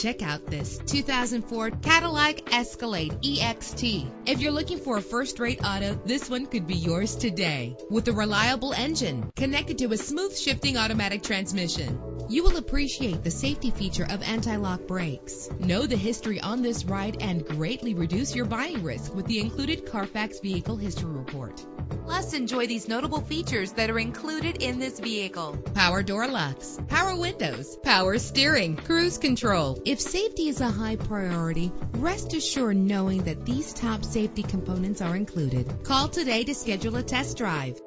Check out this 2004 Cadillac Escalade EXT. If you're looking for a first-rate auto, this one could be yours today. With a reliable engine connected to a smooth shifting automatic transmission, you will appreciate the safety feature of anti-lock brakes. Know the history on this ride and greatly reduce your buying risk with the included Carfax Vehicle History Report. Plus, enjoy these notable features that are included in this vehicle. Power door locks, power windows, power steering, cruise control. If safety is a high priority, rest assured knowing that these top safety components are included. Call today to schedule a test drive.